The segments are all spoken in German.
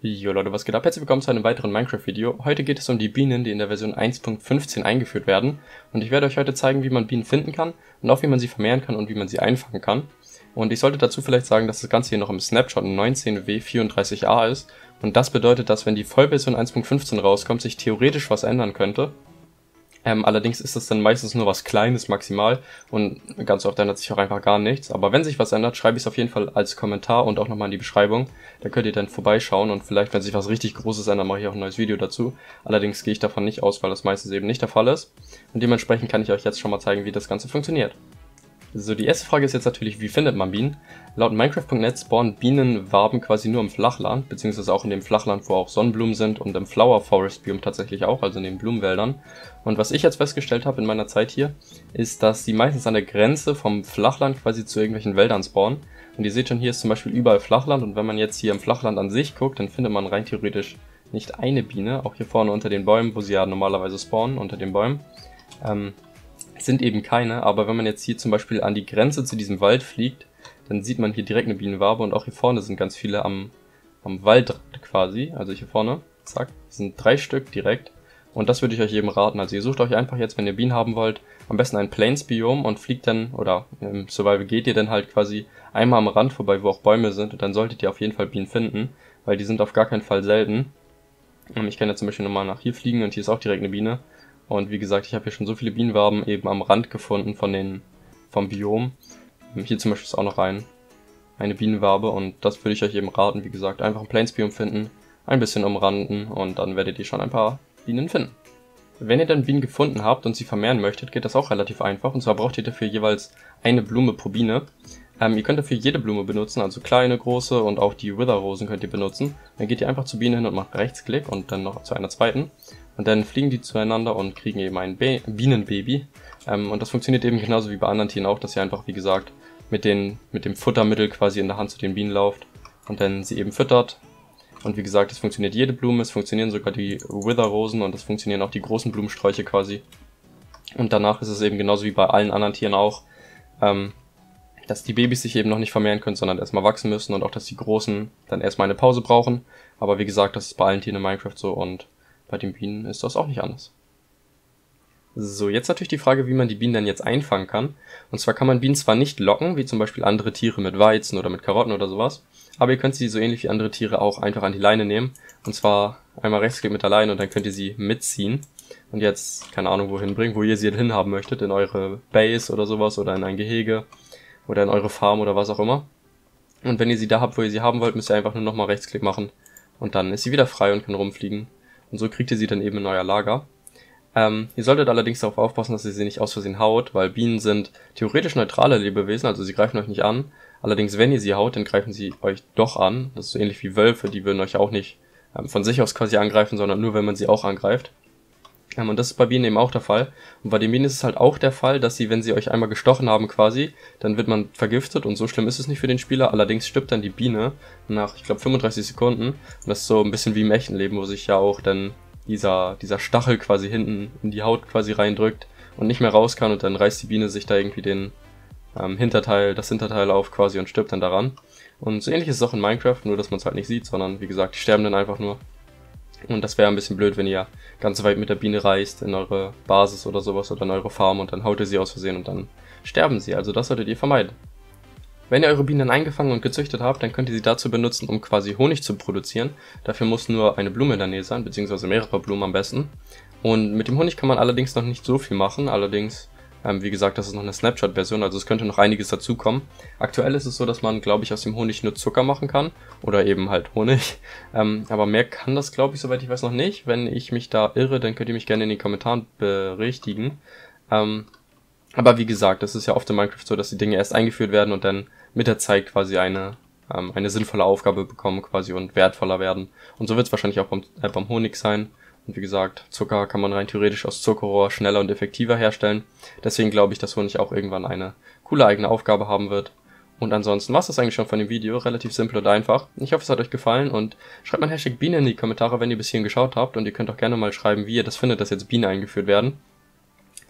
Jo Leute, was geht ab? Herzlich willkommen zu einem weiteren Minecraft-Video. Heute geht es um die Bienen, die in der Version 1.15 eingeführt werden. Und ich werde euch heute zeigen, wie man Bienen finden kann und auch wie man sie vermehren kann und wie man sie einfangen kann. Und ich sollte dazu vielleicht sagen, dass das Ganze hier noch im Snapshot 19W34A ist. Und das bedeutet, dass wenn die Vollversion 1.15 rauskommt, sich theoretisch was ändern könnte. Ähm, allerdings ist das dann meistens nur was Kleines maximal und ganz oft ändert sich auch einfach gar nichts. Aber wenn sich was ändert, schreibe ich es auf jeden Fall als Kommentar und auch nochmal in die Beschreibung. Da könnt ihr dann vorbeischauen und vielleicht, wenn sich was richtig Großes ändert, mache ich auch ein neues Video dazu. Allerdings gehe ich davon nicht aus, weil das meistens eben nicht der Fall ist. Und dementsprechend kann ich euch jetzt schon mal zeigen, wie das Ganze funktioniert. So, die erste Frage ist jetzt natürlich, wie findet man Bienen? Laut Minecraft.net spawnen Bienenwaben quasi nur im Flachland, beziehungsweise auch in dem Flachland, wo auch Sonnenblumen sind und im Flower Forest Biome tatsächlich auch, also in den Blumenwäldern. Und was ich jetzt festgestellt habe in meiner Zeit hier, ist, dass die meistens an der Grenze vom Flachland quasi zu irgendwelchen Wäldern spawnen. Und ihr seht schon, hier ist zum Beispiel überall Flachland und wenn man jetzt hier im Flachland an sich guckt, dann findet man rein theoretisch nicht eine Biene, auch hier vorne unter den Bäumen, wo sie ja normalerweise spawnen, unter den Bäumen. Ähm, sind eben keine, aber wenn man jetzt hier zum Beispiel an die Grenze zu diesem Wald fliegt, dann sieht man hier direkt eine Bienenwabe und auch hier vorne sind ganz viele am, am Waldrand quasi, also hier vorne, zack, sind drei Stück direkt. Und das würde ich euch eben raten, also ihr sucht euch einfach jetzt, wenn ihr Bienen haben wollt, am besten ein Plains-Biom und fliegt dann, oder im Survival geht ihr dann halt quasi einmal am Rand vorbei, wo auch Bäume sind und dann solltet ihr auf jeden Fall Bienen finden, weil die sind auf gar keinen Fall selten. Ich kann ja zum Beispiel nochmal nach hier fliegen und hier ist auch direkt eine Biene und wie gesagt, ich habe hier schon so viele Bienenwaben eben am Rand gefunden von den, vom Biom. Hier zum Beispiel ist auch noch ein, eine Bienenwabe und das würde ich euch eben raten, wie gesagt, einfach ein Plains-Biom finden, ein bisschen umranden und dann werdet ihr schon ein paar Bienen finden. Wenn ihr dann Bienen gefunden habt und sie vermehren möchtet, geht das auch relativ einfach und zwar braucht ihr dafür jeweils eine Blume pro Biene. Ähm, ihr könnt dafür jede Blume benutzen, also kleine, große und auch die Wither-Rosen könnt ihr benutzen. Dann geht ihr einfach zur Biene hin und macht Rechtsklick und dann noch zu einer zweiten. Und dann fliegen die zueinander und kriegen eben ein Be Bienenbaby. Ähm, und das funktioniert eben genauso wie bei anderen Tieren auch, dass ihr einfach, wie gesagt, mit, den, mit dem Futtermittel quasi in der Hand zu den Bienen lauft und dann sie eben füttert. Und wie gesagt, es funktioniert jede Blume, es funktionieren sogar die Wither-Rosen und es funktionieren auch die großen Blumensträuche quasi. Und danach ist es eben genauso wie bei allen anderen Tieren auch, ähm, dass die Babys sich eben noch nicht vermehren können, sondern erstmal wachsen müssen und auch, dass die Großen dann erstmal eine Pause brauchen. Aber wie gesagt, das ist bei allen Tieren in Minecraft so und bei den Bienen ist das auch nicht anders. So, jetzt natürlich die Frage, wie man die Bienen dann jetzt einfangen kann. Und zwar kann man Bienen zwar nicht locken, wie zum Beispiel andere Tiere mit Weizen oder mit Karotten oder sowas, aber ihr könnt sie so ähnlich wie andere Tiere auch einfach an die Leine nehmen. Und zwar einmal rechtsklick mit der Leine und dann könnt ihr sie mitziehen. Und jetzt, keine Ahnung, wohin bringen, wo ihr sie hinhaben möchtet, in eure Base oder sowas oder in ein Gehege oder in eure Farm oder was auch immer. Und wenn ihr sie da habt, wo ihr sie haben wollt, müsst ihr einfach nur nochmal Rechtsklick machen. Und dann ist sie wieder frei und kann rumfliegen. Und so kriegt ihr sie dann eben in euer Lager. Ähm, ihr solltet allerdings darauf aufpassen, dass ihr sie nicht aus Versehen haut, weil Bienen sind theoretisch neutrale Lebewesen, also sie greifen euch nicht an. Allerdings, wenn ihr sie haut, dann greifen sie euch doch an. Das ist so ähnlich wie Wölfe, die würden euch auch nicht ähm, von sich aus quasi angreifen, sondern nur, wenn man sie auch angreift. Ähm, und das ist bei Bienen eben auch der Fall. Und bei den Bienen ist es halt auch der Fall, dass sie, wenn sie euch einmal gestochen haben quasi, dann wird man vergiftet und so schlimm ist es nicht für den Spieler. Allerdings stirbt dann die Biene nach, ich glaube, 35 Sekunden. Und das ist so ein bisschen wie im echten Leben, wo sich ja auch dann dieser, dieser Stachel quasi hinten in die Haut quasi reindrückt und nicht mehr raus kann und dann reißt die Biene sich da irgendwie den ähm, Hinterteil, das Hinterteil auf quasi und stirbt dann daran. Und so ähnlich ist es auch in Minecraft, nur dass man es halt nicht sieht, sondern wie gesagt, die sterben dann einfach nur. Und das wäre ein bisschen blöd, wenn ihr ganz weit mit der Biene reist in eure Basis oder sowas oder in eure Farm und dann haut ihr sie aus Versehen und dann sterben sie. Also das solltet ihr vermeiden. Wenn ihr eure Bienen eingefangen und gezüchtet habt, dann könnt ihr sie dazu benutzen, um quasi Honig zu produzieren. Dafür muss nur eine Blume in der Nähe sein, beziehungsweise mehrere Blumen am besten. Und mit dem Honig kann man allerdings noch nicht so viel machen, allerdings ähm, wie gesagt, das ist noch eine Snapshot-Version, also es könnte noch einiges dazukommen. Aktuell ist es so, dass man, glaube ich, aus dem Honig nur Zucker machen kann oder eben halt Honig. Ähm, aber mehr kann das, glaube ich, soweit ich weiß, noch nicht. Wenn ich mich da irre, dann könnt ihr mich gerne in den Kommentaren berichtigen. Ähm, aber wie gesagt, das ist ja oft in Minecraft so, dass die Dinge erst eingeführt werden und dann mit der Zeit quasi eine, ähm, eine sinnvolle Aufgabe bekommen quasi und wertvoller werden. Und so wird es wahrscheinlich auch beim, äh, beim Honig sein. Und wie gesagt, Zucker kann man rein theoretisch aus Zuckerrohr schneller und effektiver herstellen. Deswegen glaube ich, dass Honig auch irgendwann eine coole eigene Aufgabe haben wird. Und ansonsten war es das eigentlich schon von dem Video. Relativ simpel und einfach. Ich hoffe, es hat euch gefallen und schreibt mal Hashtag Biene in die Kommentare, wenn ihr bis hierhin geschaut habt. Und ihr könnt auch gerne mal schreiben, wie ihr das findet, dass jetzt Bienen eingeführt werden.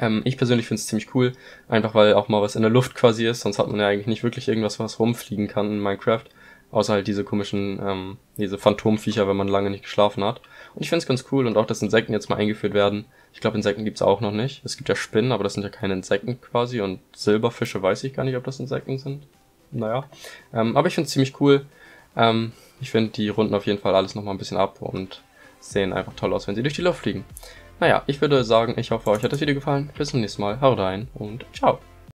Ähm, ich persönlich finde es ziemlich cool, einfach weil auch mal was in der Luft quasi ist. Sonst hat man ja eigentlich nicht wirklich irgendwas, was rumfliegen kann in Minecraft. Außer halt diese komischen, ähm, diese Phantomviecher, wenn man lange nicht geschlafen hat. Und ich finde es ganz cool und auch, dass Insekten jetzt mal eingeführt werden. Ich glaube, Insekten gibt's auch noch nicht. Es gibt ja Spinnen, aber das sind ja keine Insekten quasi. Und Silberfische weiß ich gar nicht, ob das Insekten sind. Naja. Ähm, aber ich finde es ziemlich cool. Ähm, ich finde, die runden auf jeden Fall alles nochmal ein bisschen ab und sehen einfach toll aus, wenn sie durch die Luft fliegen. Naja, ich würde sagen, ich hoffe, euch hat das Video gefallen. Bis zum nächsten Mal. Haut rein und ciao.